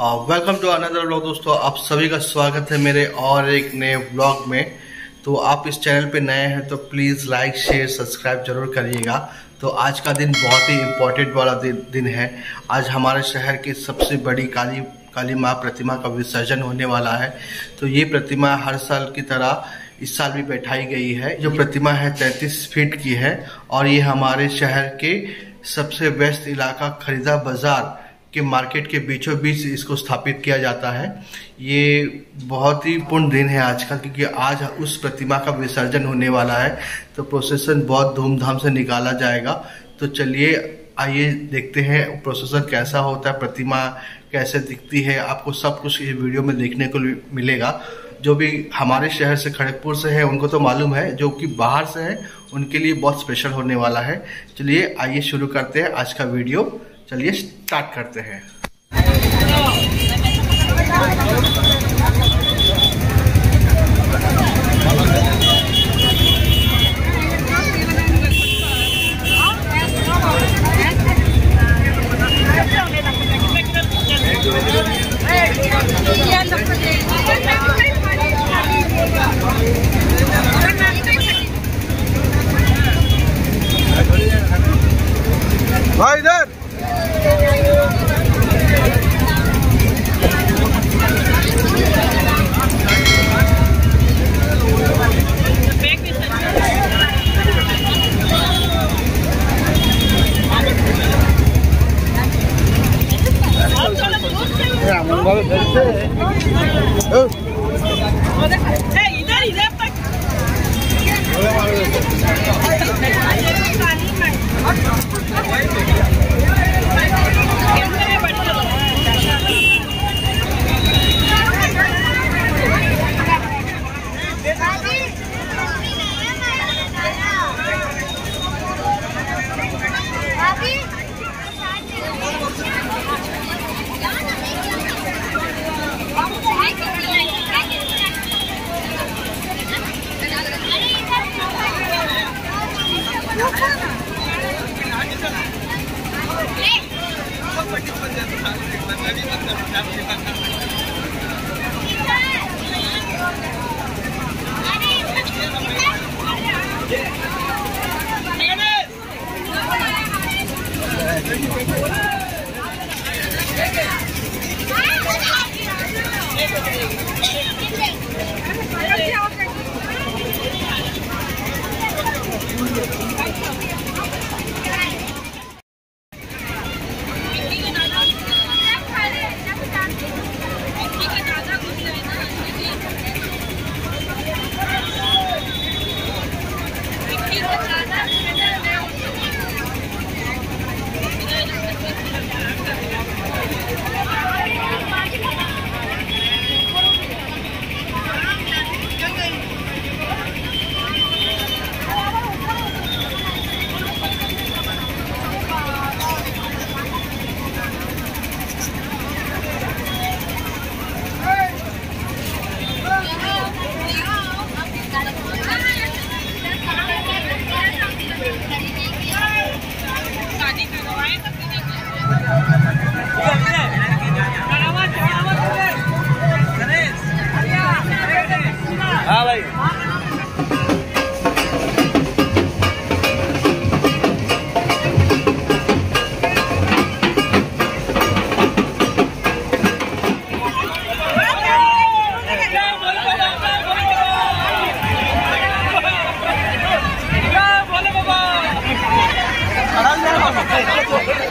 Welcome to another blog दोस्तों। आप सभी का स्वागत है मेरे और एक नए ब्लॉग में। तो आप इस चैनल पे नए हैं तो प्लीज़ लाइक शेयर सब्सक्राइब ज़रूर करिएगा। तो आज का दिन बहुत ही इम्पोर्टेंट वाला दिन, दिन है। आज हमारे शहर की सबसे बड़ी काली काली माँ प्रतिमा का विसर्जन होने वाला है। तो ये प्रतिमा हर साल की तरह इस साल भी बैठाई गई है। जो प्रतिमा है तैतीस फीट की है और ये हमारे शहर के सबसे व्यस्त इलाका खरीदा बाज़ार के मार्केट के बीचों बीच इसको स्थापित किया जाता है। ये बहुत ही पूर्ण दिन है आज का क्योंकि आज उस प्रतिमा का विसर्जन होने वाला है। तो प्रोसेसन बहुत धूमधाम से निकाला जाएगा। तो चलिए, आइए देखते हैं प्रोसेसन कैसा होता है, प्रतिमा कैसे दिखती है। आपको सब कुछ इस वीडियो में देखने को मिलेगा। जो भी हमारे शहर से, खड़गपुर से है, उनको तो मालूम है, जो कि बाहर से है, उनके लिए बहुत स्पेशल होने वाला है। चलिए, आइए शुरू करते हैं आज का वीडियो चलिए स्टार्ट करते हैं।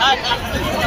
I, I,